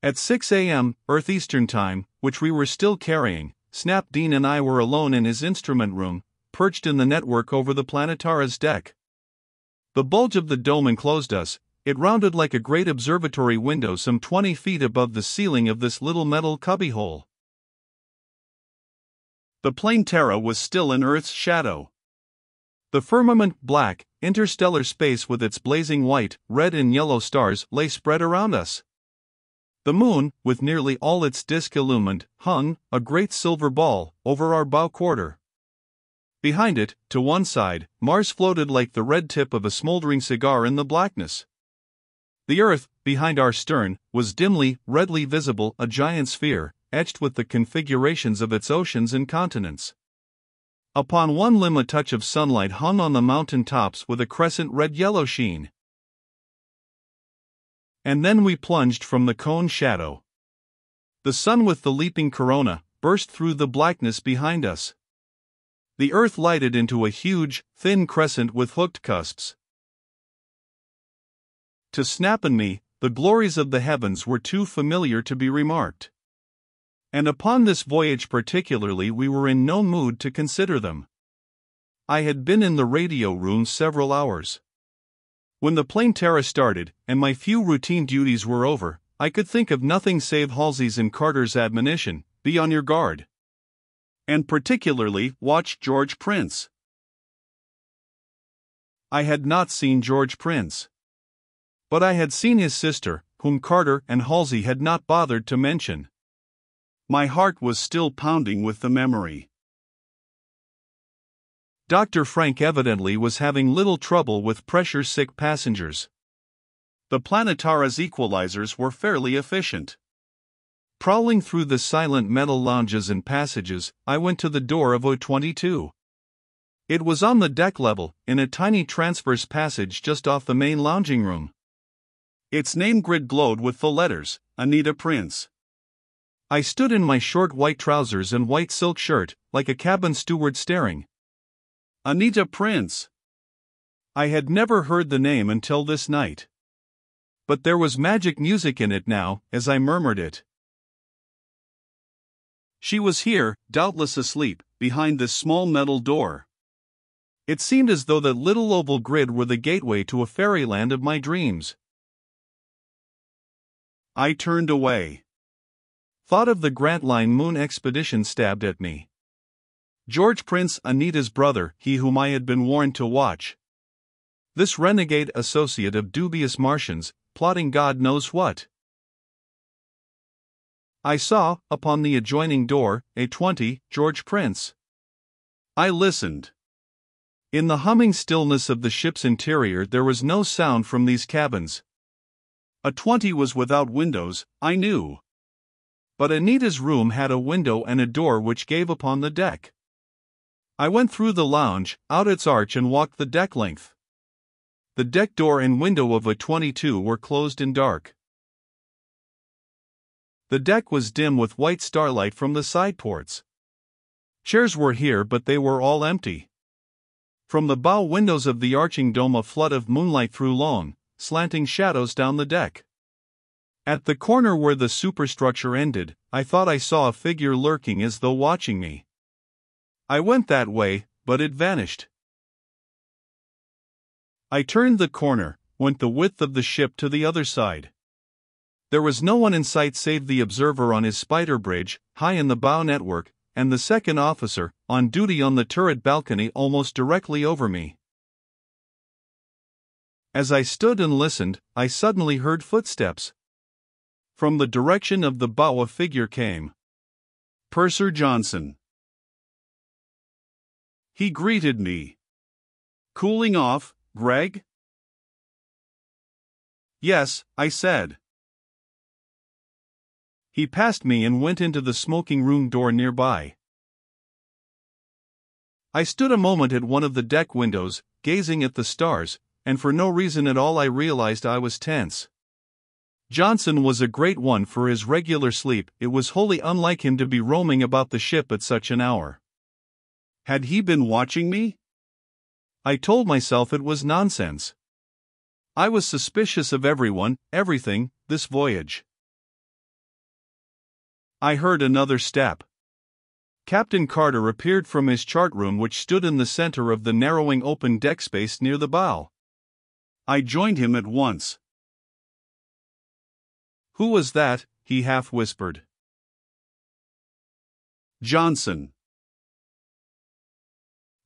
At 6 a.m., Earth Eastern Time, which we were still carrying, Snap Dean and I were alone in his instrument room, perched in the network over the Planetara's deck. The bulge of the dome enclosed us, it rounded like a great observatory window some 20 feet above the ceiling of this little metal cubbyhole. The Planetara was still in Earth's shadow. The firmament, black, interstellar space with its blazing white, red, and yellow stars lay spread around us. The moon, with nearly all its disk illumined, hung, a great silver ball, over our bow quarter. Behind it, to one side, Mars floated like the red tip of a smoldering cigar in the blackness. The Earth, behind our stern, was dimly, redly visible, a giant sphere, etched with the configurations of its oceans and continents. Upon one limb, a touch of sunlight hung on the mountain tops with a crescent red yellow sheen. And then we plunged from the cone shadow. The sun, with the leaping corona, burst through the blackness behind us the earth lighted into a huge, thin crescent with hooked cusps. To Snap and me, the glories of the heavens were too familiar to be remarked. And upon this voyage, particularly, we were in no mood to consider them. I had been in the radio room several hours. When the Planetara started, and my few routine duties were over, I could think of nothing save Halsey's and Carter's admonition be on your guard and particularly watch George Prince. I had not seen George Prince. But I had seen his sister, whom Carter and Halsey had not bothered to mention. My heart was still pounding with the memory. Dr. Frank evidently was having little trouble with pressure sick passengers. The Planetara's equalizers were fairly efficient. Prowling through the silent metal lounges and passages, I went to the door of A22. It was on the deck level, in a tiny transverse passage just off the main lounging room. Its name grid glowed with the letters Anita Prince. I stood in my short white trousers and white silk shirt, like a cabin steward staring. Anita Prince! I had never heard the name until this night. But there was magic music in it now, as I murmured it. She was here, doubtless asleep, behind this small metal door. It seemed as though that little oval grid were the gateway to a fairyland of my dreams. I turned away. Thought of the Grantline moon expedition stabbed at me. George Prince, Anita's brother, he whom I had been warned to watch. This renegade associate of dubious Martians, plotting God knows what. I saw, upon the adjoining door, a 20, George Prince. I listened. In the humming stillness of the ship's interior, there was no sound from these cabins. A 20 was without windows, I knew. But Anita's room had a window and a door which gave upon the deck. I went through the lounge, out its arch, and walked the deck length. The deck door and window of a 22 were closed and dark. The deck was dim with white starlight from the side ports. Chairs were here, but they were all empty. From the bow windows of the arching dome, a flood of moonlight threw long, slanting shadows down the deck. At the corner where the superstructure ended, I thought I saw a figure lurking as though watching me. I went that way, but it vanished. I turned the corner, went the width of the ship to the other side. There was no one in sight save the observer on his spider bridge, high in the bow network, and the second officer, on duty on the turret balcony almost directly over me. As I stood and listened, I suddenly heard footsteps. From the direction of the bow, a figure came. Purser Johnson. He greeted me. Cooling off, Greg? Yes, I said. He passed me and went into the smoking room door nearby. I stood a moment at one of the deck windows, gazing at the stars, and for no reason at all I realized I was tense. Johnson was a great one for his regular sleep, it was wholly unlike him to be roaming about the ship at such an hour. Had he been watching me? I told myself it was nonsense. I was suspicious of everyone, everything, this voyage. I heard another step. Captain Carter appeared from his chart room, which stood in the center of the narrowing open deck space near the bow. I joined him at once. Who was that? he half whispered. Johnson.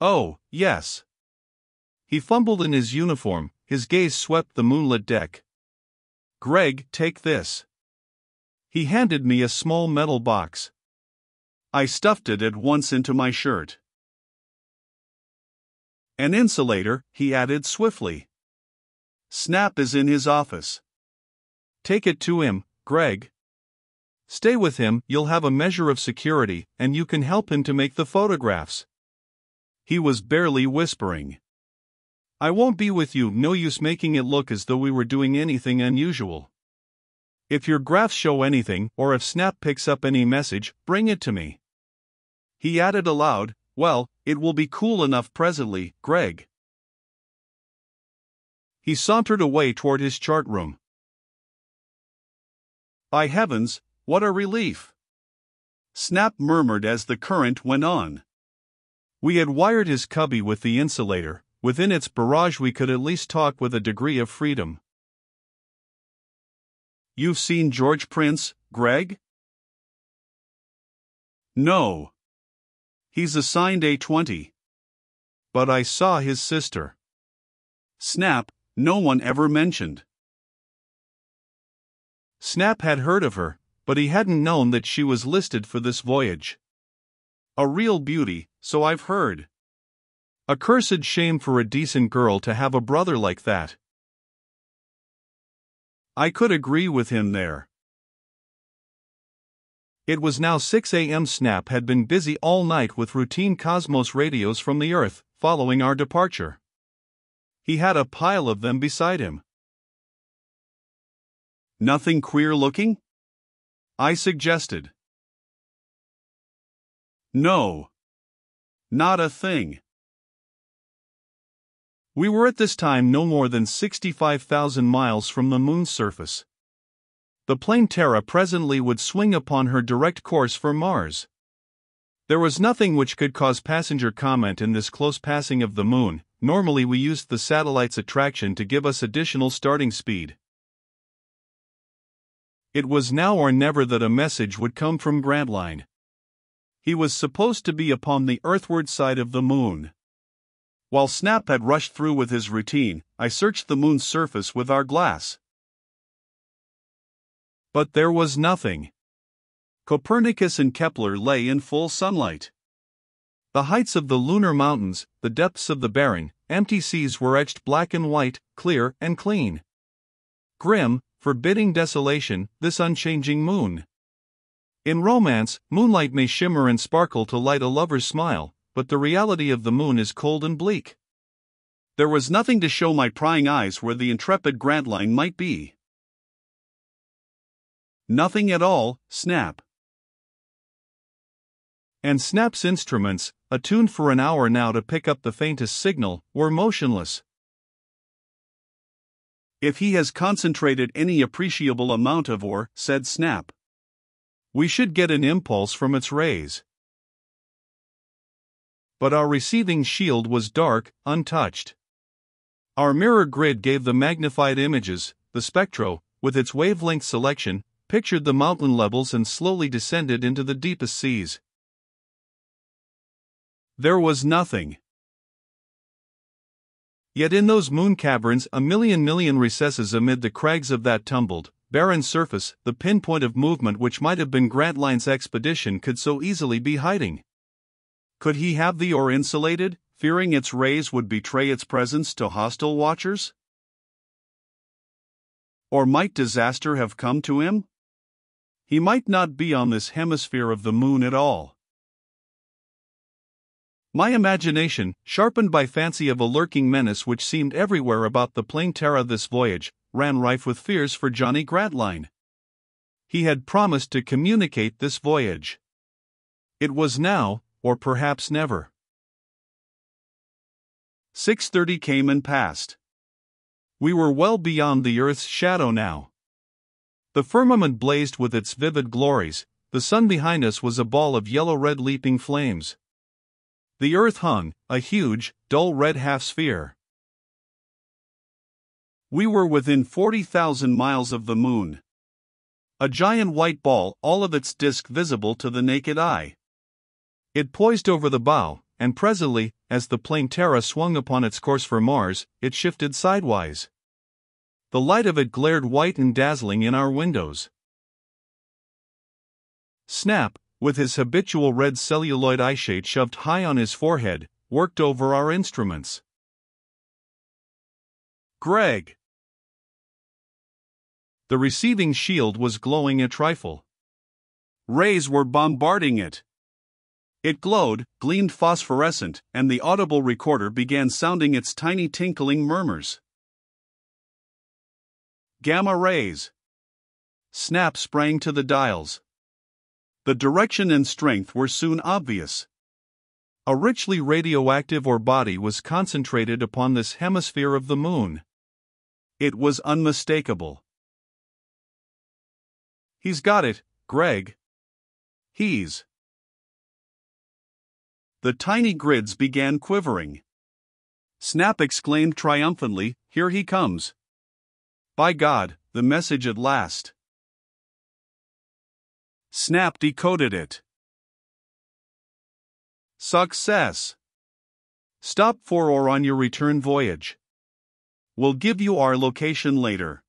Oh, yes. He fumbled in his uniform, his gaze swept the moonlit deck. Greg, take this. He handed me a small metal box. I stuffed it at once into my shirt. An insulator, he added swiftly. Snap is in his office. Take it to him, Greg. Stay with him, you'll have a measure of security, and you can help him to make the photographs. He was barely whispering. I won't be with you, no use making it look as though we were doing anything unusual. If your graphs show anything, or if Snap picks up any message, bring it to me. He added aloud, Well, it will be cool enough presently, Greg. He sauntered away toward his chart room. By heavens, what a relief! Snap murmured as the current went on. We had wired his cubby with the insulator, within its barrage, we could at least talk with a degree of freedom. You've seen George Prince, Greg? No. He's assigned A20. But I saw his sister. Snap, no one ever mentioned. Snap had heard of her, but he hadn't known that she was listed for this voyage. A real beauty, so I've heard. A cursed shame for a decent girl to have a brother like that. I could agree with him there. It was now 6 a.m. Snap had been busy all night with routine Cosmos radios from the Earth, following our departure. He had a pile of them beside him. Nothing queer looking? I suggested. No. Not a thing. We were at this time no more than 65,000 miles from the Moon's surface. The Planetara presently would swing upon her direct course for Mars. There was nothing which could cause passenger comment in this close passing of the Moon, normally, we used the satellite's attraction to give us additional starting speed. It was now or never that a message would come from Grantline. He was supposed to be upon the earthward side of the Moon. While Snap had rushed through with his routine, I searched the moon's surface with our glass. But there was nothing. Copernicus and Kepler lay in full sunlight. The heights of the lunar mountains, the depths of the barren, empty seas were etched black and white, clear and clean. Grim, forbidding desolation, this unchanging moon. In romance, moonlight may shimmer and sparkle to light a lover's smile, but the reality of the moon is cold and bleak. There was nothing to show my prying eyes where the intrepid Grantline might be. Nothing at all, Snap. And Snap's instruments, attuned for an hour now to pick up the faintest signal, were motionless. If he has concentrated any appreciable amount of ore, said Snap, we should get an impulse from its rays but our receiving shield was dark, untouched. Our mirror grid gave the magnified images, the spectro, with its wavelength selection, pictured the mountain levels and slowly descended into the deepest seas. There was nothing. Yet in those moon caverns, a million million recesses amid the crags of that tumbled, barren surface, the pinpoint of movement which might have been Grantline's expedition could so easily be hiding. Could he have the ore insulated, fearing its rays would betray its presence to hostile watchers? Or might disaster have come to him? He might not be on this hemisphere of the moon at all. My imagination, sharpened by fancy of a lurking menace which seemed everywhere about the Planetara this voyage, ran rife with fears for Johnny Grantline. He had promised to communicate this voyage. It was now, or perhaps never. 6:30 came and passed. We were well beyond the earth's shadow now. The firmament blazed with its vivid glories, the sun behind us was a ball of yellow red leaping flames. The earth hung, a huge, dull red half sphere. We were within 40,000 miles of the moon. A giant white ball, all of its disk visible to the naked eye. It poised over the bow, and presently, as the Planetara swung upon its course for Mars, it shifted sidewise. The light of it glared white and dazzling in our windows. Snap, with his habitual red celluloid eyeshade shoved high on his forehead, worked over our instruments. Greg. The receiving shield was glowing a trifle. Rays were bombarding it. It glowed, gleamed phosphorescent, and the audible recorder began sounding its tiny tinkling murmurs. Gamma rays. Snap sprang to the dials. The direction and strength were soon obvious. A richly radioactive ore body was concentrated upon this hemisphere of the moon. It was unmistakable. He's got it, Greg. He's. The tiny grids began quivering. Snap exclaimed triumphantly, Here he comes. By God, the message at last. Snap decoded it. Success. Stop for or on your return voyage. We'll give you our location later.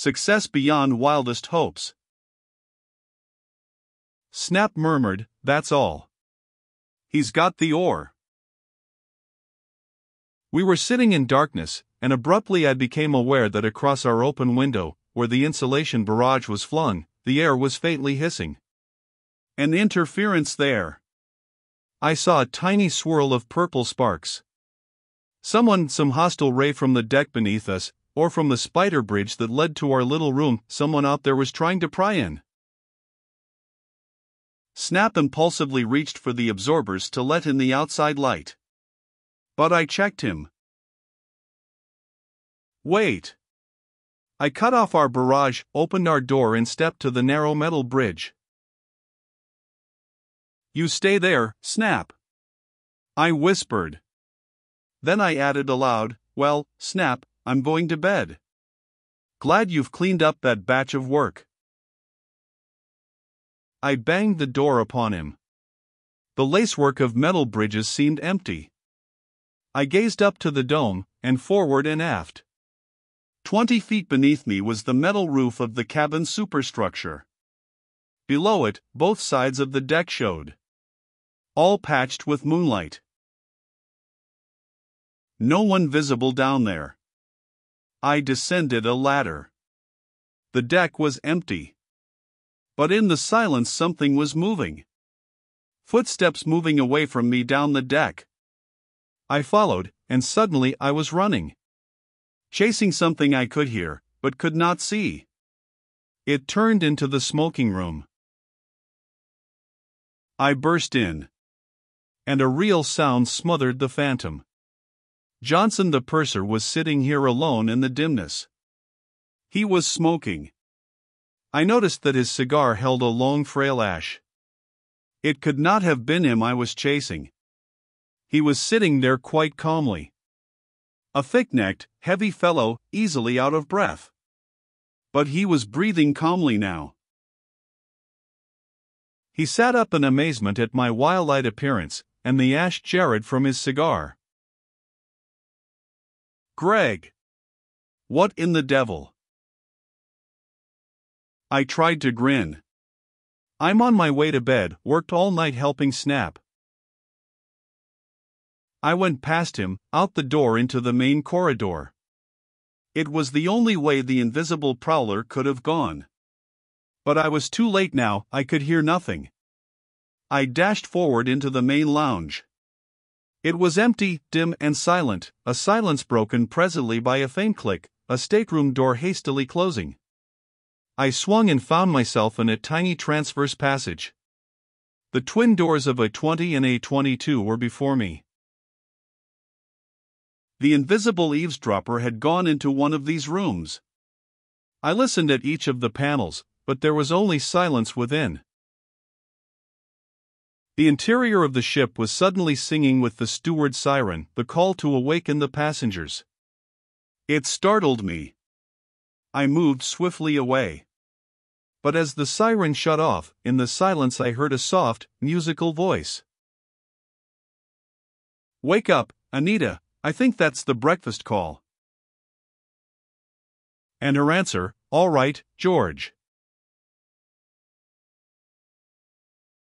Success beyond wildest hopes. Snap murmured, That's all. He's got the ore. We were sitting in darkness, and abruptly I became aware that across our open window, where the insulation barrage was flung, the air was faintly hissing. An interference there. I saw a tiny swirl of purple sparks. Someone, some hostile ray from the deck beneath us, or from the spider bridge that led to our little room, someone out there was trying to pry in. Snap impulsively reached for the absorbers to let in the outside light. But I checked him. Wait. I cut off our barrage, opened our door, and stepped to the narrow metal bridge. You stay there, Snap. I whispered. Then I added aloud, Well, Snap, I'm going to bed. Glad you've cleaned up that batch of work. I banged the door upon him. The lacework of metal bridges seemed empty. I gazed up to the dome, and forward and aft. Twenty feet beneath me was the metal roof of the cabin superstructure. Below it, both sides of the deck showed. All patched with moonlight. No one visible down there. I descended a ladder. The deck was empty. But in the silence, something was moving. Footsteps moving away from me down the deck. I followed, and suddenly I was running. Chasing something I could hear, but could not see. It turned into the smoking room. I burst in. And a real sound smothered the phantom. Johnson the purser was sitting here alone in the dimness. He was smoking. I noticed that his cigar held a long frail ash. It could not have been him I was chasing. He was sitting there quite calmly. A thick necked, heavy fellow, easily out of breath. But he was breathing calmly now. He sat up in amazement at my wild eyed appearance, and the ash jarred from his cigar. Greg! What in the devil? I tried to grin. I'm on my way to bed, worked all night helping Snap. I went past him, out the door into the main corridor. It was the only way the invisible prowler could have gone. But I was too late now, I could hear nothing. I dashed forward into the main lounge. It was empty, dim, and silent, a silence broken presently by a faint click, a stateroom door hastily closing. I swung and found myself in a tiny transverse passage. The twin doors of A20 and A22 were before me. The invisible eavesdropper had gone into one of these rooms. I listened at each of the panels, but there was only silence within. The interior of the ship was suddenly singing with the steward's siren, the call to awaken the passengers. It startled me. I moved swiftly away. But as the siren shut off, in the silence I heard a soft, musical voice. Wake up, Anita, I think that's the breakfast call. And her answer, All right, George.